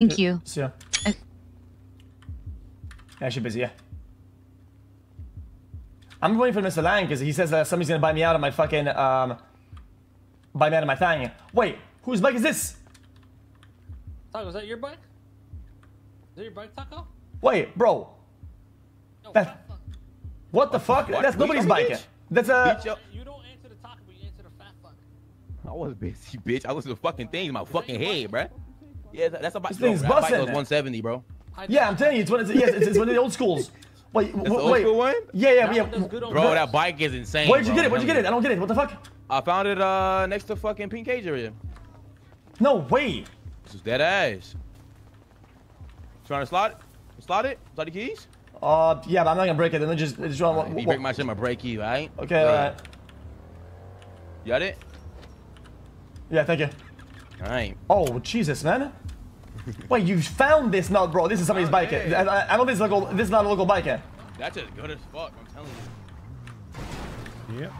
Thank you. See ya. Uh, Yeah, she's busy, yeah. I'm waiting for Mr. Lang because he says that somebody's gonna buy me out of my fucking, um, buy me out of my thing. Wait, whose bike is this? Taco, is that your bike? Is that your bike, Taco? Wait, bro, No, That- fuck. what the fuck? What? That's What nobody's bike. bitch? That's a. Bitch. You don't answer the taco, but you answer the fat fuck. I was busy, bitch. I was the fucking thing in my fucking head, bruh. Yeah, that's about. This thing's bro, that bike bussin'. 170, bro. Yeah, I'm telling you, it's one. It's, yes, it's, it's one of the old schools. Wait, That's w- the old wait. school one? Yeah, yeah, That yeah. one does good on Bro, that bike is insane. Where'd you bro, get it? I'm Where'd you get it? I don't get it. What the fuck? I found it uh next to fucking Pink Cage area. No way. This is dead ass. Trying to slide it? Slide it? Slide the keys? Uh, yeah, but I'm not gonna break it. Then just, just run. If you break my shit, I'ma break you, alright? Okay, Go alright. You got it? Yeah, thank you. Alright. Oh, Jesus, man. Wait, you found this? No, bro, this is somebody's Oh, bike. yeah. I, I, I know this is local. This is not a local bike. eh? That's as good as fuck, I'm telling you. Yep.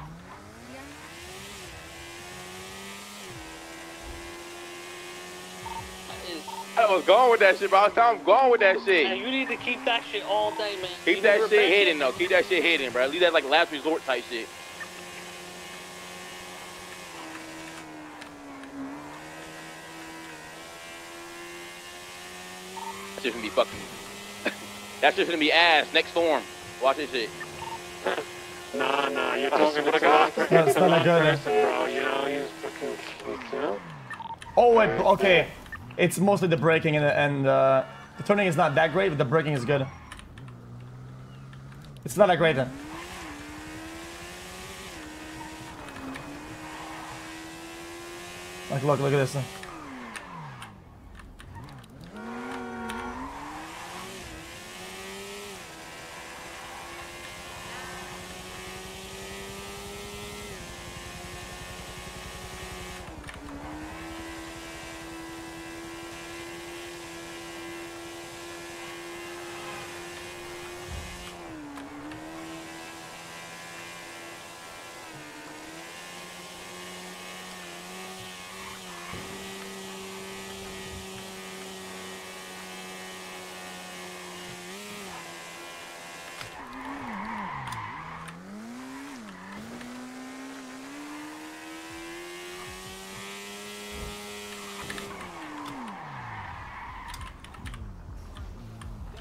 I was going with that shit, bro. I was telling him going with that Man, shit. you need to keep that shit all day, man. Keep You that shit hidden, though. Keep that shit hidden, bro. Leave that like last resort type shit. That just gonna be fucking. that shit gonna be ass next storm. Watch this shit. Nah, nah, you're talking to the guy. No, not that good. person, bro. You know, he's fucking, you know. Oh, wait, okay. It's mostly the braking and, and uh, the turning is not that great, but the braking is good. It's not that great then. Like, look, look at this.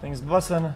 Things bussin'.